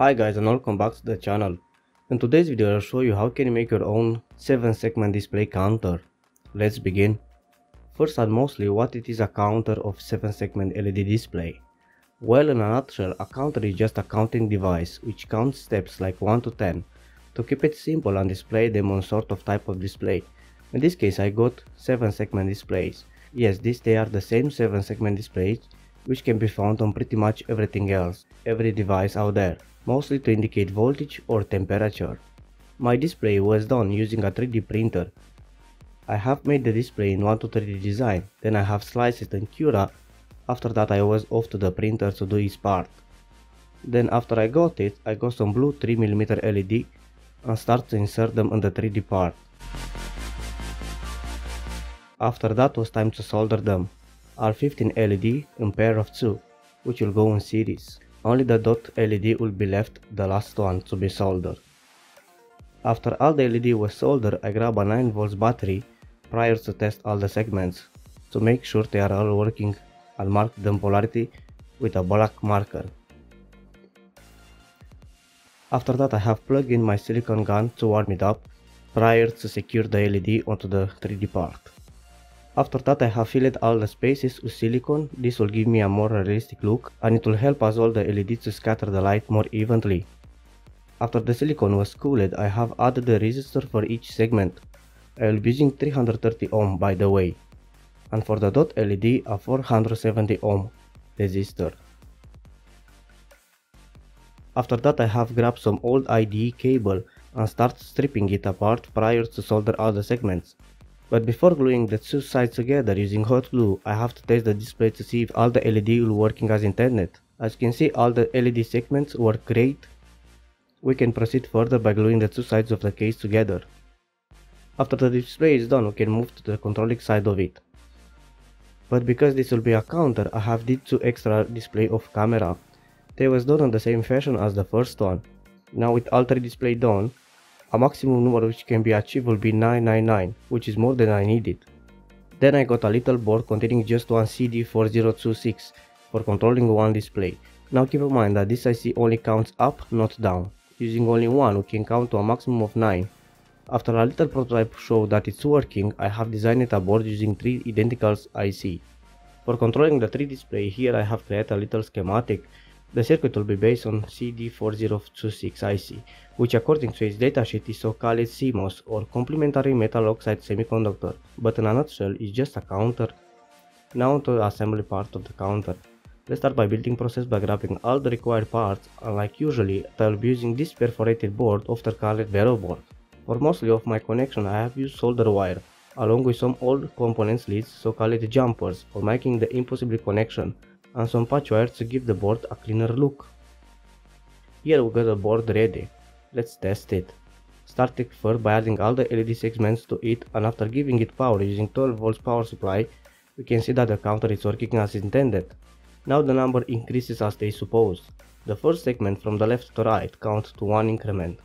Hi guys and welcome back to the channel. In today's video I'll show you how can you make your own 7 segment display counter. Let's begin. First and mostly what it is a counter of 7 segment LED display. Well in a nutshell a counter is just a counting device which counts steps like 1 to 10 to keep it simple and display them on sort of type of display. In this case I got 7 segment displays. Yes, these they are the same 7 segment displays which can be found on pretty much everything else, every device out there, mostly to indicate voltage or temperature. My display was done using a 3D printer. I have made the display in 1 to 3D design, then I have sliced it in Cura, after that I was off to the printer to do its part. Then after I got it, I got some blue 3mm LED and start to insert them in the 3D part. After that was time to solder them. R15 LED in pair of 2, which will go in series. Only the dot LED will be left, the last one, to be soldered. After all the LED was soldered, I grab a 9V battery prior to test all the segments, to make sure they are all working and mark them polarity with a black marker. After that I have plugged in my silicon gun to warm it up prior to secure the LED onto the 3D part. After that I have filled all the spaces with silicone, this will give me a more realistic look and it will help as well the LEDs to scatter the light more evenly. After the silicone was cooled I have added the resistor for each segment. I will be using 330 ohm by the way. And for the dot LED a 470 ohm resistor. After that I have grabbed some old IDE cable and start stripping it apart prior to solder all the segments. But before gluing the two sides together using hot glue, I have to test the display to see if all the LED will working as intended. As you can see all the LED segments work great. We can proceed further by gluing the two sides of the case together. After the display is done we can move to the controlling side of it. But because this will be a counter, I have did two extra display of camera. They was done in the same fashion as the first one. Now with all three display done, a maximum number which can be achieved will be 999, which is more than I needed. Then I got a little board containing just one CD4026 for controlling one display. Now keep in mind that this IC only counts up, not down. Using only one we can count to a maximum of 9. After a little prototype showed that it's working, I have designed a board using 3 identical IC. For controlling the 3 display here I have created a little schematic the circuit will be based on CD4026IC, which according to its datasheet is so-called CMOS or complementary metal oxide semiconductor, but in a nutshell is just a counter. Now to the assembly part of the counter. Let's start by building process by grabbing all the required parts and like usually I will be using this perforated board often called Vero board. For mostly of my connection I have used solder wire along with some old components leads so called jumpers for making the impossible connection and some patch wires to give the board a cleaner look. Here we got the board ready. Let's test it. Starting first by adding all the LED segments to it and after giving it power using 12 volts power supply, we can see that the counter is working as intended. Now the number increases as they suppose. The first segment from the left to right counts to 1 increment.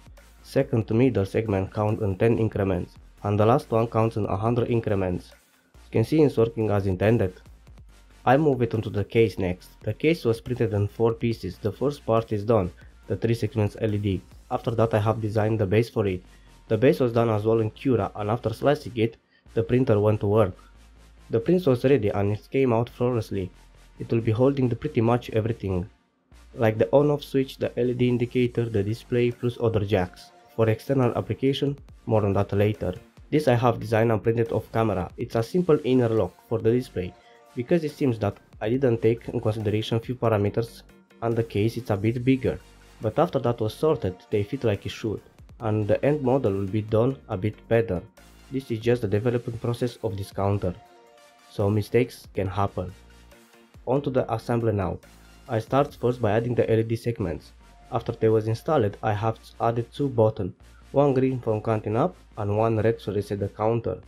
Second to middle segment counts in 10 increments. And the last one counts in 100 increments. You can see it's working as intended. I move it onto the case next. The case was printed in 4 pieces. The first part is done, the 3 segments LED. After that I have designed the base for it. The base was done as well in Cura and after slicing it, the printer went to work. The print was ready and it came out flawlessly. It will be holding the pretty much everything. Like the on-off switch, the LED indicator, the display plus other jacks. For external application, more on that later. This I have designed and printed off camera. It's a simple inner lock for the display because it seems that I didn't take in consideration few parameters and the case is a bit bigger, but after that was sorted they fit like it should, and the end model will be done a bit better. This is just the development process of this counter, so mistakes can happen. On to the assembly now. I start first by adding the LED segments. After they was installed I have added two buttons, one green for counting up and one red to reset the counter.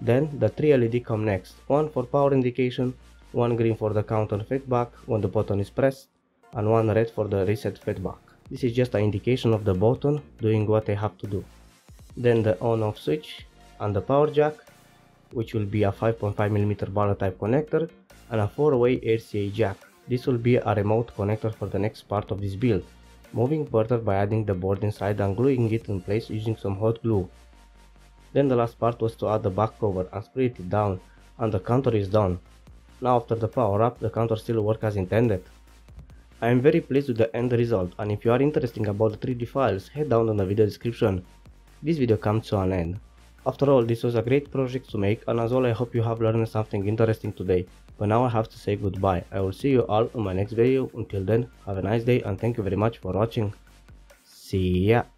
Then the three LED come next, one for power indication, one green for the counter feedback when the button is pressed, and one red for the reset feedback. This is just an indication of the button doing what they have to do. Then the on off switch and the power jack, which will be a 5.5mm barrel type connector and a 4-way RCA jack. This will be a remote connector for the next part of this build. moving further by adding the board inside and gluing it in place using some hot glue. Then the last part was to add the back cover and spray it down and the counter is done. Now after the power up the counter still works as intended. I am very pleased with the end result and if you are interested about the 3D files head down in the video description. This video comes to an end. After all this was a great project to make and as all I hope you have learned something interesting today. But now I have to say goodbye. I will see you all in my next video. Until then have a nice day and thank you very much for watching. See ya.